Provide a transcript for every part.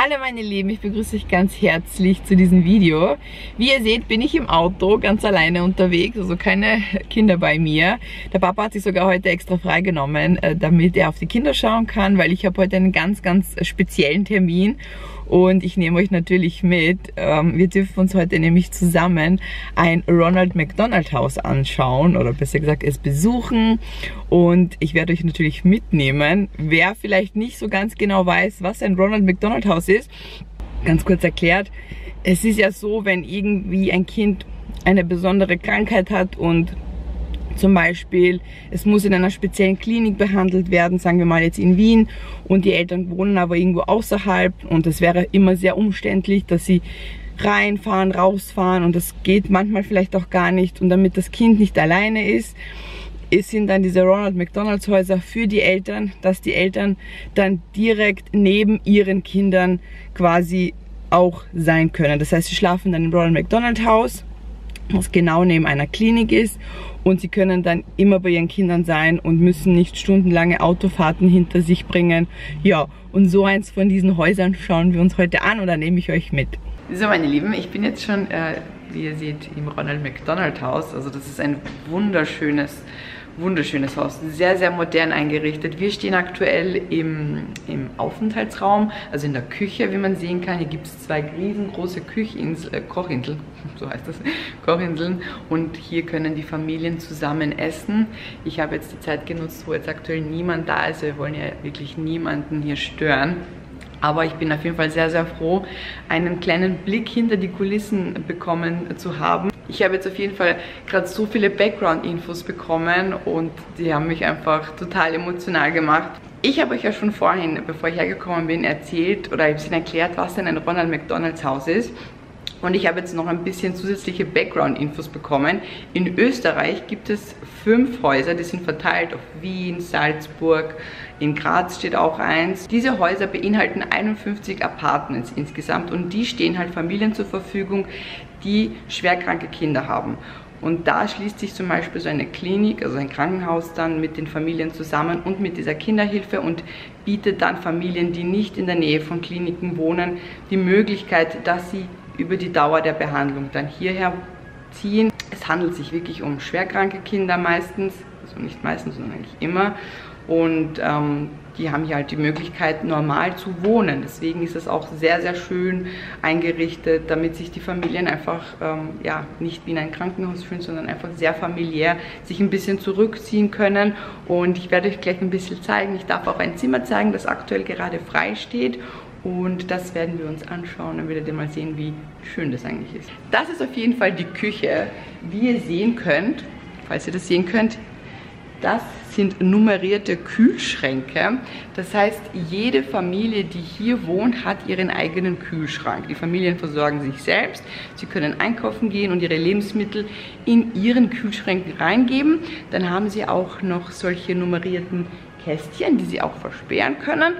Hallo meine Lieben, ich begrüße euch ganz herzlich zu diesem Video. Wie ihr seht, bin ich im Auto ganz alleine unterwegs, also keine Kinder bei mir. Der Papa hat sich sogar heute extra freigenommen, äh, damit er auf die Kinder schauen kann, weil ich habe heute einen ganz, ganz speziellen Termin und ich nehme euch natürlich mit. Ähm, wir dürfen uns heute nämlich zusammen ein Ronald McDonald Haus anschauen oder besser gesagt es besuchen und ich werde euch natürlich mitnehmen. Wer vielleicht nicht so ganz genau weiß, was ein Ronald McDonald Haus ist, ganz kurz erklärt, es ist ja so, wenn irgendwie ein Kind eine besondere Krankheit hat und zum Beispiel, es muss in einer speziellen Klinik behandelt werden, sagen wir mal jetzt in Wien und die Eltern wohnen aber irgendwo außerhalb und es wäre immer sehr umständlich, dass sie reinfahren, rausfahren und das geht manchmal vielleicht auch gar nicht und damit das Kind nicht alleine ist, sind dann diese Ronald McDonalds Häuser für die Eltern, dass die Eltern dann direkt neben ihren Kindern quasi auch sein können. Das heißt, sie schlafen dann im Ronald McDonald Haus, was genau neben einer Klinik ist und sie können dann immer bei ihren Kindern sein und müssen nicht stundenlange Autofahrten hinter sich bringen. Ja, und so eins von diesen Häusern schauen wir uns heute an oder nehme ich euch mit. So meine Lieben, ich bin jetzt schon, äh, wie ihr seht, im Ronald McDonald Haus. Also das ist ein wunderschönes wunderschönes Haus, sehr, sehr modern eingerichtet. Wir stehen aktuell im, im Aufenthaltsraum, also in der Küche, wie man sehen kann. Hier gibt es zwei riesengroße Küchinsel, äh, Kochinseln, so heißt das, Kochinseln. Und hier können die Familien zusammen essen. Ich habe jetzt die Zeit genutzt, wo jetzt aktuell niemand da ist. Wir wollen ja wirklich niemanden hier stören. Aber ich bin auf jeden Fall sehr, sehr froh, einen kleinen Blick hinter die Kulissen bekommen zu haben. Ich habe jetzt auf jeden Fall gerade so viele Background-Infos bekommen und die haben mich einfach total emotional gemacht. Ich habe euch ja schon vorhin, bevor ich hergekommen bin, erzählt oder ein bisschen erklärt, was denn ein Ronald McDonalds Haus ist. Und ich habe jetzt noch ein bisschen zusätzliche Background-Infos bekommen. In Österreich gibt es fünf Häuser, die sind verteilt auf Wien, Salzburg, in Graz steht auch eins. Diese Häuser beinhalten 51 Apartments insgesamt und die stehen halt Familien zur Verfügung, die schwerkranke Kinder haben. Und da schließt sich zum Beispiel so eine Klinik, also ein Krankenhaus dann mit den Familien zusammen und mit dieser Kinderhilfe und bietet dann Familien, die nicht in der Nähe von Kliniken wohnen, die Möglichkeit, dass sie über die Dauer der Behandlung dann hierher ziehen. Es handelt sich wirklich um schwerkranke Kinder meistens, also nicht meistens, sondern eigentlich immer. Und ähm, die haben hier halt die Möglichkeit, normal zu wohnen. Deswegen ist es auch sehr, sehr schön eingerichtet, damit sich die Familien einfach ähm, ja, nicht wie in ein Krankenhaus fühlen, sondern einfach sehr familiär sich ein bisschen zurückziehen können. Und ich werde euch gleich ein bisschen zeigen. Ich darf auch ein Zimmer zeigen, das aktuell gerade frei steht. Und das werden wir uns anschauen. Dann werdet ihr mal sehen, wie schön das eigentlich ist. Das ist auf jeden Fall die Küche. Wie ihr sehen könnt, falls ihr das sehen könnt, das sind nummerierte Kühlschränke. Das heißt, jede Familie, die hier wohnt, hat ihren eigenen Kühlschrank. Die Familien versorgen sich selbst. Sie können einkaufen gehen und ihre Lebensmittel in ihren Kühlschränken reingeben. Dann haben sie auch noch solche nummerierten Kästchen, die sie auch versperren können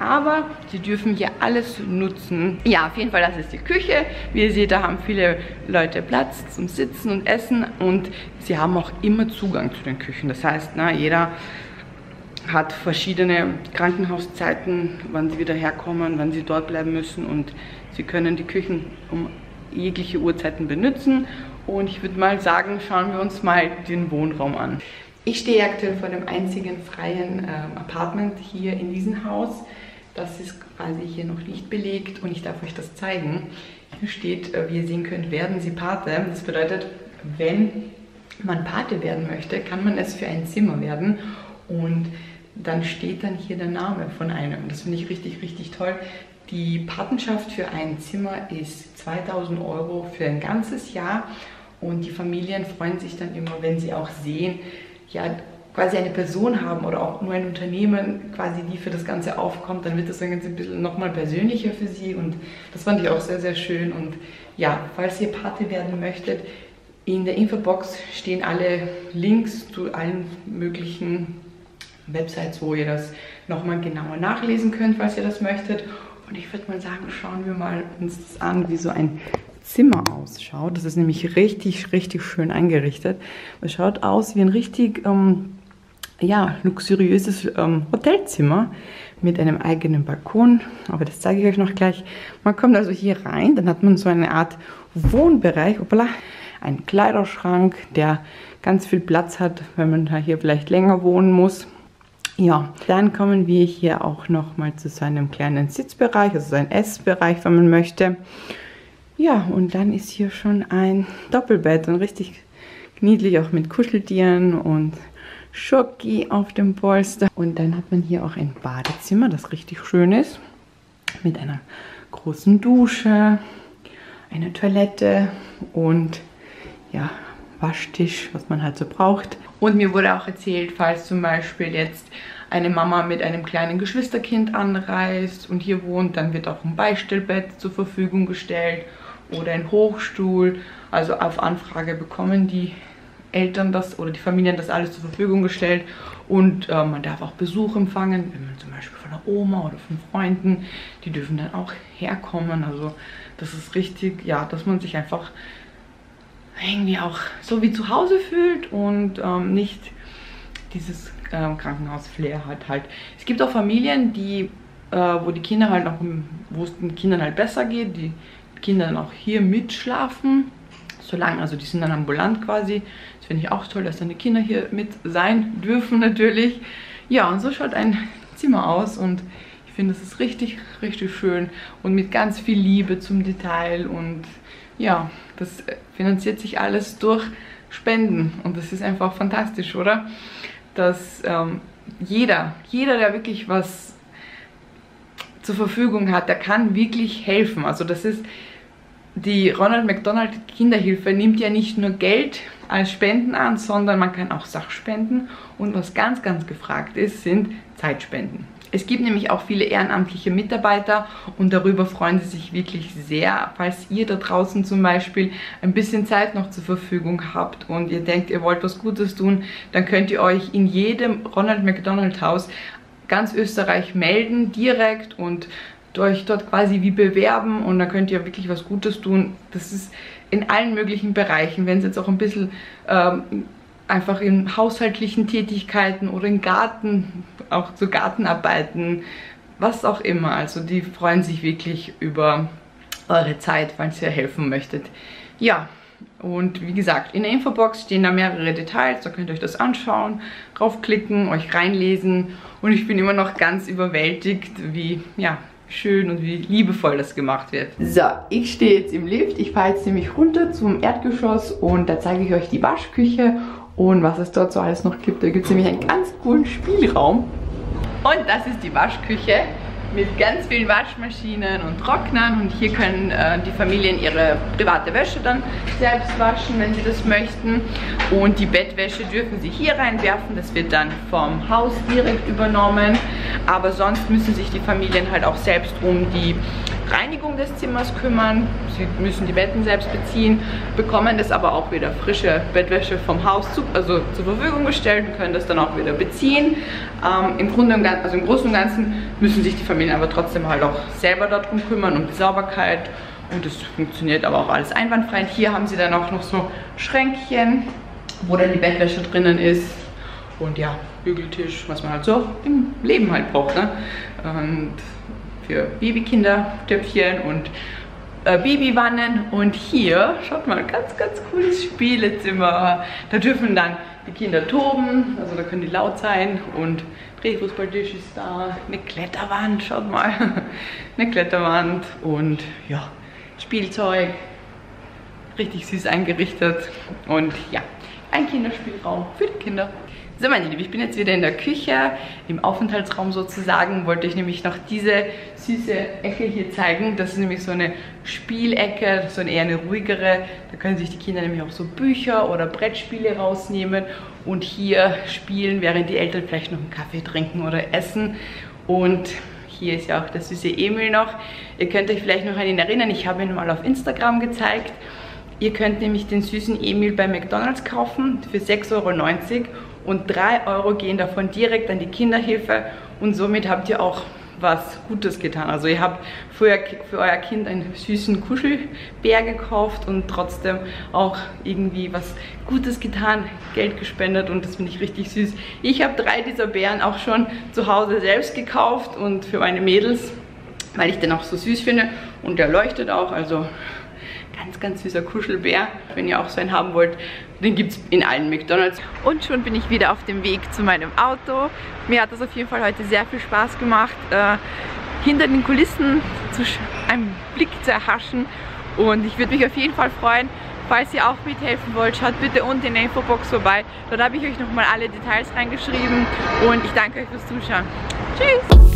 aber sie dürfen hier alles nutzen. Ja, auf jeden Fall, das ist die Küche. Wie ihr seht, da haben viele Leute Platz zum Sitzen und Essen und sie haben auch immer Zugang zu den Küchen. Das heißt, na, jeder hat verschiedene Krankenhauszeiten, wann sie wieder herkommen, wann sie dort bleiben müssen und sie können die Küchen um jegliche Uhrzeiten benutzen. Und ich würde mal sagen, schauen wir uns mal den Wohnraum an. Ich stehe aktuell vor dem einzigen freien äh, Apartment hier in diesem Haus. Das ist quasi hier noch nicht belegt und ich darf euch das zeigen. Hier steht, äh, wie ihr sehen könnt, werden Sie Pate. Das bedeutet, wenn man Pate werden möchte, kann man es für ein Zimmer werden und dann steht dann hier der Name von einem. Das finde ich richtig, richtig toll. Die Patenschaft für ein Zimmer ist 2000 Euro für ein ganzes Jahr und die Familien freuen sich dann immer, wenn sie auch sehen, ja, quasi eine Person haben oder auch nur ein Unternehmen, quasi die für das Ganze aufkommt, dann wird das dann ein bisschen nochmal persönlicher für sie und das fand ich auch sehr, sehr schön und ja, falls ihr Party werden möchtet, in der Infobox stehen alle Links zu allen möglichen Websites, wo ihr das nochmal genauer nachlesen könnt, falls ihr das möchtet. Und ich würde mal sagen, schauen wir mal uns das an, wie so ein Zimmer ausschaut. Das ist nämlich richtig, richtig schön eingerichtet. Es schaut aus wie ein richtig ähm, ja, luxuriöses ähm, Hotelzimmer mit einem eigenen Balkon, aber das zeige ich euch noch gleich. Man kommt also hier rein, dann hat man so eine Art Wohnbereich, hoppala, einen Kleiderschrank, der ganz viel Platz hat, wenn man da hier vielleicht länger wohnen muss. Ja, dann kommen wir hier auch noch mal zu so einem kleinen Sitzbereich, also so ein Essbereich, wenn man möchte. Ja, und dann ist hier schon ein Doppelbett und richtig niedlich auch mit Kuscheltieren und Schoki auf dem Polster. Und dann hat man hier auch ein Badezimmer, das richtig schön ist, mit einer großen Dusche, einer Toilette und ja, Waschtisch, was man halt so braucht. Und mir wurde auch erzählt, falls zum Beispiel jetzt eine Mama mit einem kleinen Geschwisterkind anreist und hier wohnt, dann wird auch ein Beistellbett zur Verfügung gestellt oder ein Hochstuhl. Also auf Anfrage bekommen die Eltern das oder die Familien das alles zur Verfügung gestellt und äh, man darf auch Besuch empfangen, wenn man zum Beispiel von der Oma oder von Freunden, die dürfen dann auch herkommen. Also das ist richtig, ja, dass man sich einfach irgendwie auch so wie zu Hause fühlt und ähm, nicht dieses ähm, Krankenhaus-Flair hat halt. Es gibt auch Familien, die, äh, wo die Kinder halt noch, wo es den Kindern halt besser geht, die Kinder dann auch hier mitschlafen, solange, also die sind dann ambulant quasi. Das finde ich auch toll, dass deine Kinder hier mit sein dürfen natürlich. Ja, und so schaut ein Zimmer aus und ich finde, es ist richtig, richtig schön und mit ganz viel Liebe zum Detail und ja, das finanziert sich alles durch Spenden und das ist einfach fantastisch, oder? Dass ähm, jeder, jeder, der wirklich was zur Verfügung hat, der kann wirklich helfen. Also das ist, die Ronald McDonald Kinderhilfe nimmt ja nicht nur Geld als Spenden an, sondern man kann auch Sachspenden und was ganz, ganz gefragt ist, sind Zeitspenden. Es gibt nämlich auch viele ehrenamtliche Mitarbeiter und darüber freuen sie sich wirklich sehr, falls ihr da draußen zum Beispiel ein bisschen Zeit noch zur Verfügung habt und ihr denkt, ihr wollt was Gutes tun, dann könnt ihr euch in jedem Ronald McDonald Haus ganz Österreich melden, direkt und euch dort quasi wie bewerben und dann könnt ihr wirklich was Gutes tun. Das ist in allen möglichen Bereichen, wenn es jetzt auch ein bisschen ähm, einfach in haushaltlichen Tätigkeiten oder im Garten, auch zu Gartenarbeiten, was auch immer. Also die freuen sich wirklich über eure Zeit, falls ihr helfen möchtet. Ja, und wie gesagt, in der Infobox stehen da mehrere Details, da könnt ihr euch das anschauen, draufklicken, euch reinlesen und ich bin immer noch ganz überwältigt, wie, ja, schön und wie liebevoll das gemacht wird. So, ich stehe jetzt im Lift. Ich fahre jetzt nämlich runter zum Erdgeschoss und da zeige ich euch die Waschküche und was es dort so alles noch gibt. Da gibt es nämlich einen ganz coolen Spielraum. Und das ist die Waschküche mit ganz vielen Waschmaschinen und Trocknern. Und hier können äh, die Familien ihre private Wäsche dann selbst waschen, wenn sie das möchten. Und die Bettwäsche dürfen sie hier reinwerfen, das wird dann vom Haus direkt übernommen, aber sonst müssen sich die Familien halt auch selbst um die Reinigung des Zimmers kümmern. Sie müssen die Betten selbst beziehen, bekommen das aber auch wieder frische Bettwäsche vom Haus zu, also zur Verfügung gestellt und können das dann auch wieder beziehen. Ähm, im, Grunde, also Im Großen und Ganzen müssen sich die Familien aber trotzdem halt auch selber darum kümmern, um die Sauberkeit. Und das funktioniert aber auch alles einwandfrei. Und hier haben sie dann auch noch so Schränkchen, wo dann die Bettwäsche drinnen ist. Und ja, Bügeltisch, was man halt so im Leben halt braucht. Ne? Und für Babykinder, Töpfchen und äh, Babywannen. Und hier, schaut mal, ganz, ganz cooles Spielezimmer. Da dürfen dann die Kinder toben, also da können die laut sein und Drehfußballtisch ist da, eine Kletterwand, schaut mal, eine Kletterwand und ja, Spielzeug, richtig süß eingerichtet und ja, ein Kinderspielraum für die Kinder. So meine Lieben, ich bin jetzt wieder in der Küche, im Aufenthaltsraum sozusagen, wollte ich nämlich noch diese süße Ecke hier zeigen. Das ist nämlich so eine Spielecke, so eine eher eine ruhigere. Da können sich die Kinder nämlich auch so Bücher oder Brettspiele rausnehmen und hier spielen, während die Eltern vielleicht noch einen Kaffee trinken oder essen. Und hier ist ja auch der süße Emil noch. Ihr könnt euch vielleicht noch an ihn erinnern, ich habe ihn mal auf Instagram gezeigt. Ihr könnt nämlich den süßen Emil bei McDonalds kaufen für 6,90 Euro und 3 Euro gehen davon direkt an die Kinderhilfe und somit habt ihr auch was Gutes getan. Also ihr habt für für euer Kind einen süßen Kuschelbär gekauft und trotzdem auch irgendwie was Gutes getan, Geld gespendet und das finde ich richtig süß. Ich habe drei dieser Bären auch schon zu Hause selbst gekauft und für meine Mädels, weil ich den auch so süß finde und der leuchtet auch, also ganz, ganz süßer Kuschelbär. Wenn ihr auch so einen haben wollt, den gibt es in allen McDonalds. Und schon bin ich wieder auf dem Weg zu meinem Auto. Mir hat das auf jeden Fall heute sehr viel Spaß gemacht, äh, hinter den Kulissen einen Blick zu erhaschen. Und ich würde mich auf jeden Fall freuen, falls ihr auch mithelfen wollt, schaut bitte unten in der Infobox vorbei. Dort habe ich euch nochmal alle Details reingeschrieben und ich danke euch fürs Zuschauen. Tschüss!